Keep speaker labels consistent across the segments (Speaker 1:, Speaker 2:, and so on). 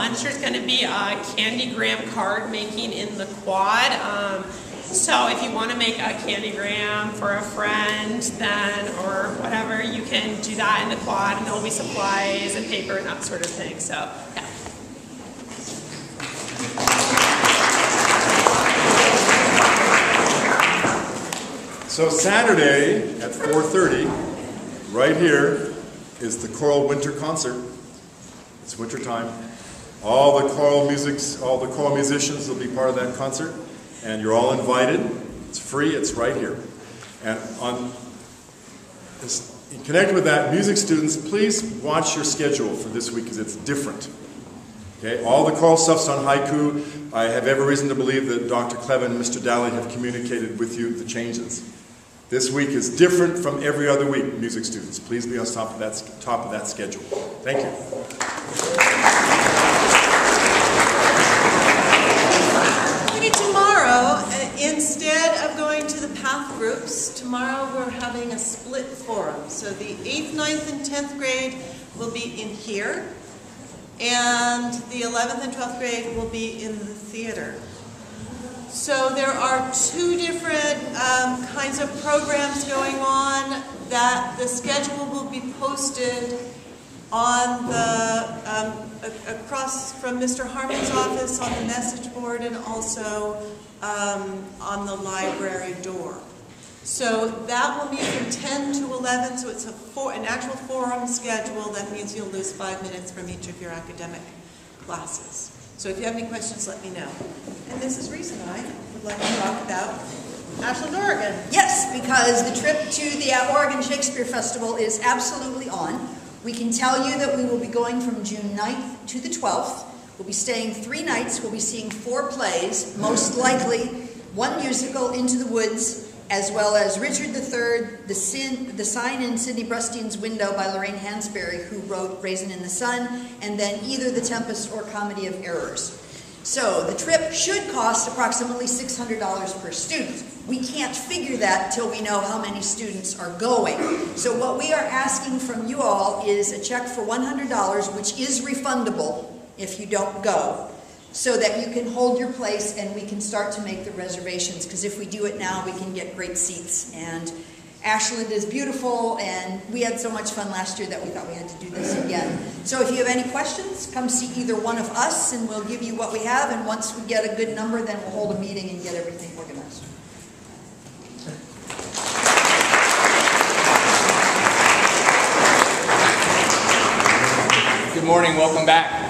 Speaker 1: lunch there's going to be a Candygram card making in the quad. Um, so if you want to make a Candygram for a friend, then or whatever, you can do that in the quad, and there'll be supplies and paper and that sort of thing. So yeah.
Speaker 2: So Saturday at 4.30, right here, is the choral winter concert. It's winter time. All the choral all the choral musicians will be part of that concert, and you're all invited. It's free, it's right here. And on in with that, music students, please watch your schedule for this week because it's different. Okay, all the choral stuff's on haiku. I have every reason to believe that Dr. Clevin and Mr. Daly have communicated with you the changes. This week is different from every other week, music students. Please be on top of that, top of that schedule. Thank you.
Speaker 3: Maybe tomorrow, uh, instead of going to the PATH groups, tomorrow we're having a split forum. So the 8th, 9th, and 10th grade will be in here, and the 11th and 12th grade will be in the theater. So there are two different um, kinds of programs going on that the schedule will be posted on the um, across from Mr. Harmon's office on the message board and also um, on the library door. So that will be from 10 to 11, so it's a for, an actual forum schedule. That means you'll lose five minutes from each of your academic classes. So if you have any questions, let me know. And Mrs. Reese and I would like to talk about Ashland, Oregon.
Speaker 4: Yes, because the trip to the Oregon Shakespeare Festival is absolutely on. We can tell you that we will be going from June 9th to the 12th. We'll be staying three nights. We'll be seeing four plays, most likely one musical, Into the Woods, as well as Richard III, The, Sin, the Sign in Sidney Brustein's Window by Lorraine Hansberry, who wrote Raisin in the Sun, and then either The Tempest or Comedy of Errors. So the trip should cost approximately $600 per student. We can't figure that till we know how many students are going. So what we are asking from you all is a check for $100, which is refundable if you don't go so that you can hold your place and we can start to make the reservations. Because if we do it now, we can get great seats. And Ashland is beautiful, and we had so much fun last year that we thought we had to do this again. So if you have any questions, come see either one of us, and we'll give you what we have. And once we get a good number, then we'll hold a meeting and get everything organized.
Speaker 5: Good morning, welcome back.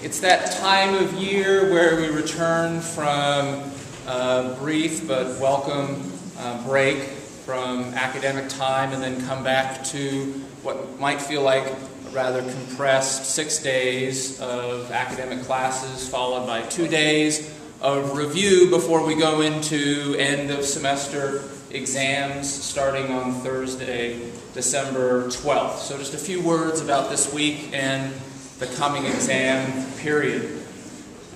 Speaker 5: It's that time of year where we return from a brief but welcome uh, break from academic time and then come back to what might feel like a rather compressed six days of academic classes followed by two days of review before we go into end of semester exams starting on Thursday, December 12th. So just a few words about this week and the coming exam period.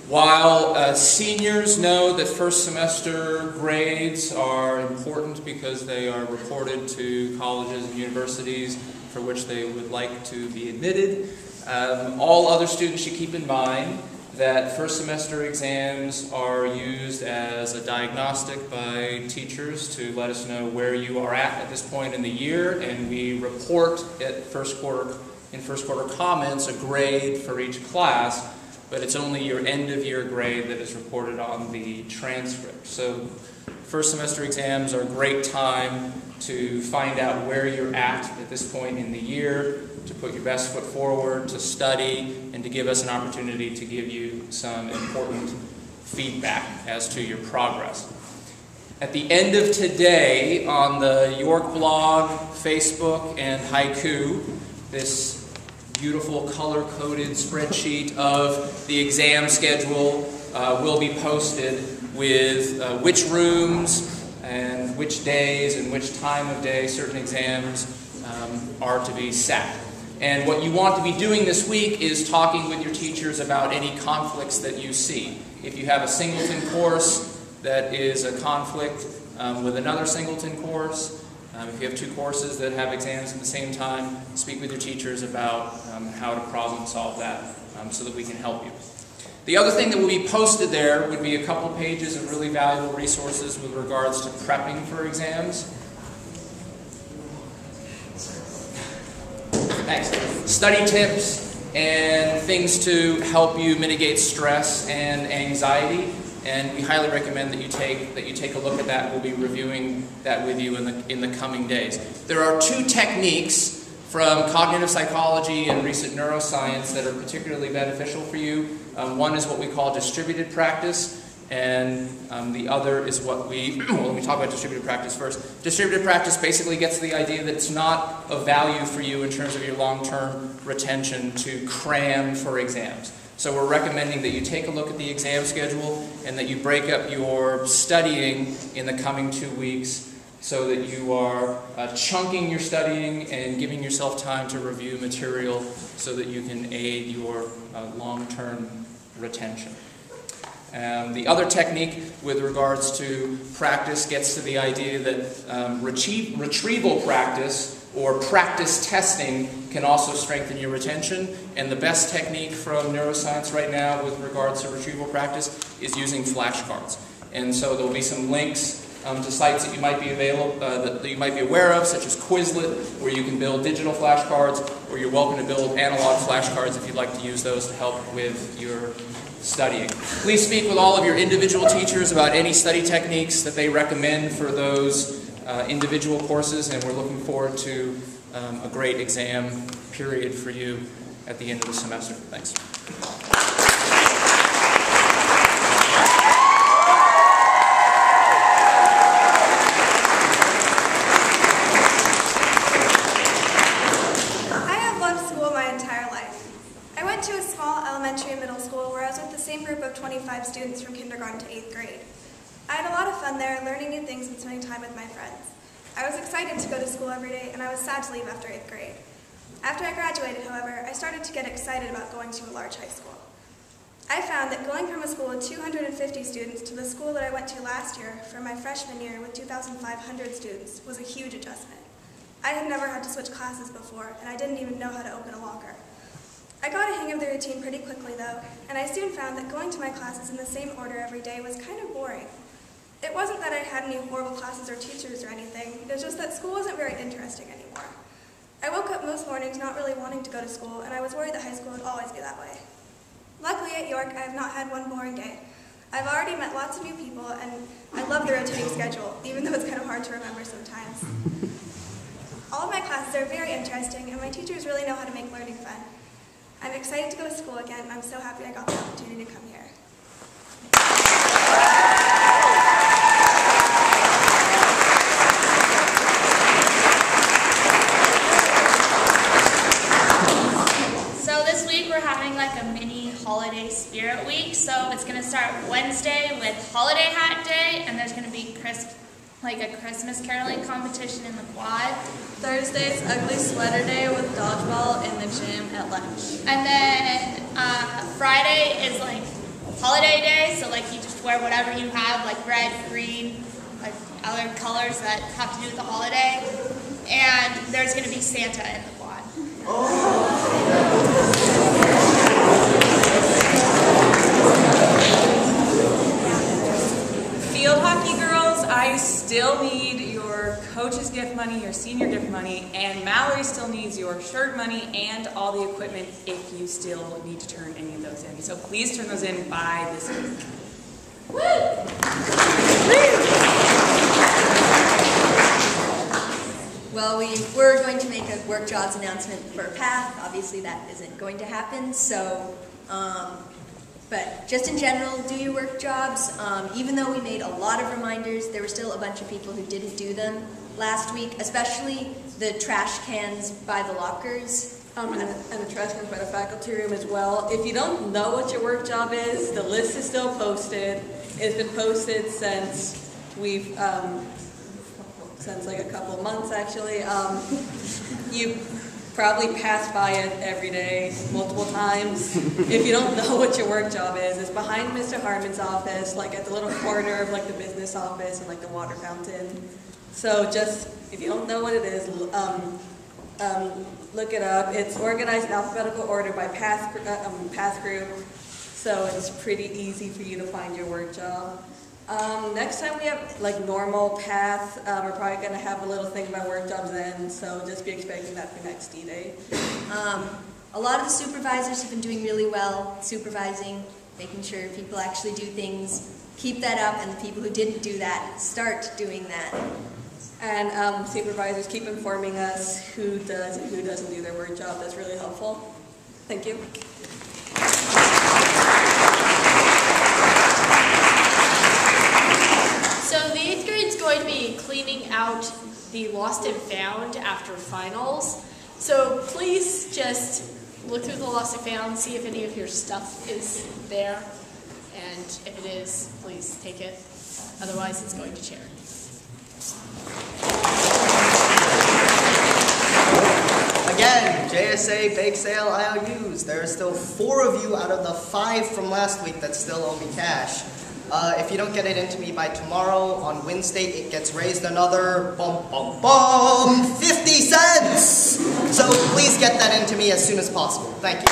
Speaker 5: While uh, seniors know that first semester grades are important because they are reported to colleges and universities for which they would like to be admitted, um, all other students should keep in mind that first semester exams are used as a diagnostic by teachers to let us know where you are at at this point in the year, and we report at first quarter in first quarter comments a grade for each class, but it's only your end of year grade that is reported on the transcript. So first semester exams are a great time to find out where you're at at this point in the year, to put your best foot forward, to study, and to give us an opportunity to give you some important feedback as to your progress. At the end of today, on the York blog, Facebook, and Haiku, this beautiful color-coded spreadsheet of the exam schedule uh, will be posted with uh, which rooms and which days and which time of day certain exams um, are to be sat. And what you want to be doing this week is talking with your teachers about any conflicts that you see. If you have a singleton course that is a conflict um, with another singleton course, Um, if you have two courses that have exams at the same time, speak with your teachers about um, how to problem solve that um, so that we can help you. The other thing that will be posted there would be a couple pages of really valuable resources with regards to prepping for exams. Thanks. Study tips and things to help you mitigate stress and anxiety. And we highly recommend that you take that you take a look at that. We'll be reviewing that with you in the in the coming days. There are two techniques from cognitive psychology and recent neuroscience that are particularly beneficial for you. Um, one is what we call distributed practice, and um, the other is what we, well, let me talk about distributed practice first. Distributed practice basically gets the idea that it's not of value for you in terms of your long term retention to cram for exams. So we're recommending that you take a look at the exam schedule and that you break up your studying in the coming two weeks so that you are uh, chunking your studying and giving yourself time to review material so that you can aid your uh, long-term retention. Um, the other technique with regards to practice gets to the idea that um, retrieval practice or practice testing can also strengthen your retention. And the best technique from neuroscience right now with regards to retrieval practice is using flashcards. And so there'll be some links um, to sites that you might be available, uh, that, that, you might be aware of, such as Quizlet, where you can build digital flashcards, or you're welcome to build analog flashcards if you'd like to use those to help with your studying. Please speak with all of your individual teachers about any study techniques that they recommend for those uh, individual courses, and we're looking forward to um, a great exam period for you at the end of the semester. Thanks.
Speaker 6: students from kindergarten to 8th grade. I had a lot of fun there, learning new things and spending time with my friends. I was excited to go to school every day, and I was sad to leave after 8th grade. After I graduated, however, I started to get excited about going to a large high school. I found that going from a school with 250 students to the school that I went to last year for my freshman year with 2,500 students was a huge adjustment. I had never had to switch classes before, and I didn't even know how to open a locker. I got a hang of the routine pretty quickly though, and I soon found that going to my classes in the same order every day was kind of boring. It wasn't that I had any horrible classes or teachers or anything, it was just that school wasn't very interesting anymore. I woke up most mornings not really wanting to go to school, and I was worried that high school would always be that way. Luckily at York, I have not had one boring day. I've already met lots of new people, and I love the rotating schedule, even though it's kind of hard to remember sometimes. All of my classes are very interesting, and my teachers really know how to make learning fun. I'm excited to go to school again. I'm so happy I got the opportunity to come here.
Speaker 7: So this week we're having like a mini holiday spirit week. So it's going to start Wednesday with holiday hat day and there's going to be crisp, like a Christmas caroling competition in the quad.
Speaker 8: Thursday's ugly sweater day with dodgeball in the gym at lunch.
Speaker 7: And then uh, Friday is like holiday day, so like you just wear whatever you have, like red, green, like other colors that have to do with the holiday. And there's going to be Santa in the quad.
Speaker 8: Field still need your coach's gift money, your senior gift money, and Mallory still needs your shirt money and all the equipment if you still need to turn any of those in. So please turn those in by this week.
Speaker 4: Well, we were going to make a work jobs announcement for PATH. Obviously, that isn't going to happen. So, um, but just in general, do your work jobs. Um, even though we made a lot of reminders, there were still a bunch of people who didn't do them last week, especially the trash cans by the lockers.
Speaker 8: Um, and, and, the trash cans by the faculty room as well. If you don't know what your work job is, the list is still posted. It's been posted since we've um, since like a couple months actually. Um, you probably pass by it every day, multiple times. if you don't know what your work job is, it's behind Mr. Harmon's office, like at the little corner of like the business office and like the water fountain. So just, if you don't know what it is, um, um, look it up. It's organized in alphabetical order by path, uh, um, path group, so it's pretty easy for you to find your work job. Um, next time we have like normal path, um, we're probably gonna have a little thing about work jobs then, so just be expecting that for next D-Day.
Speaker 9: Um, a lot of the supervisors have been doing really well supervising, making sure people actually do things. Keep that up, and the people who didn't do that start doing that.
Speaker 8: And um, supervisors keep informing us who does and who doesn't do their work job. That's really helpful. Thank you.
Speaker 10: So the eighth grade is going to be cleaning out the lost and found after finals. So please just look through the lost and found, see if any of your stuff is there. And if it is, please take it. Otherwise, it's going to charity.
Speaker 11: Again, JSA bake sale IOUs. There are still four of you out of the five from last week that still owe me cash. Uh, if you don't get it into me by tomorrow, on Wednesday it gets raised another bum bum bum 50 cents. So please get that into me as soon as possible. Thank you.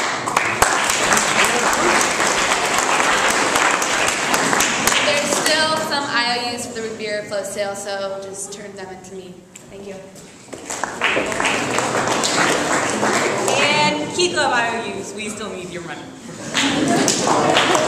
Speaker 12: There's still some IOUs for the root beer float sale, so just turn them into me. Thank you.
Speaker 13: And Keith Love IOUs, we still need your money.